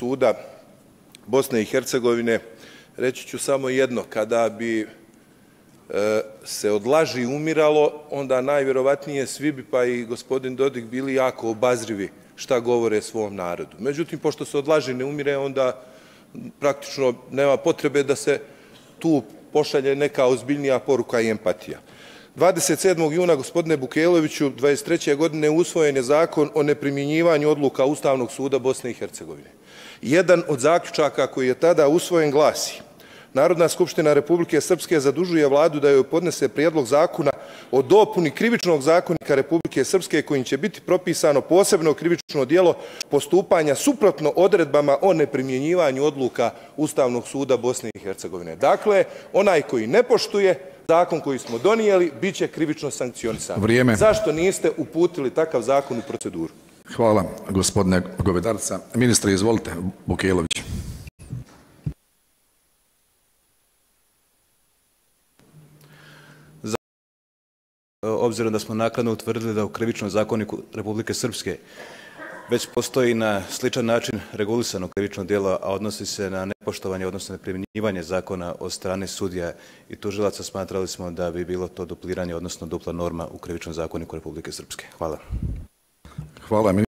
suda Bosne i Hercegovine, reći ću samo jedno. Kada bi e, se od laži umiralo, onda najvjerovatnije svi bi, pa i gospodin Dodik, bili jako obazrivi šta govore svom narodu. Međutim, pošto se od laži ne umire, onda praktično nema potrebe da se tu pošalje neka ozbiljnija poruka i empatija. 27. juna, gospodine Bukeloviću, 23. godine usvojen je zakon o neprimjenjivanju odluka Ustavnog suda Bosne i Hercegovine. Jedan od zaključaka koji je tada usvojen glasi Narodna skupština Republike Srpske zadužuje vladu da joj podnese prijedlog zakona o dopuni krivičnog zakonika Republike Srpske kojim će biti propisano posebno krivično dijelo postupanja suprotno odredbama o neprimjenjivanju odluka Ustavnog suda Bosne i Hercegovine. Dakle, onaj koji ne poštuje zakon koji smo donijeli, bit će krivično sankcionisan. Vrijeme. Zašto niste uputili takav zakon u proceduru? Hvala, gospodine Govedarca. Ministre, izvolite, Bukelović. Obzirom da smo nakladno utvrdili da u krivičnom zakoniku Republike Srpske već postoji na sličan način regulisano krivično djelo, a odnosi se na nepoštovanje, odnosno neprimjenjivanje zakona od strane sudija i tužilaca, smatrali smo da bi bilo to dupliranje, odnosno dupla norma u krivičnom zakoniku Republike Srpske. Hvala. Hvala,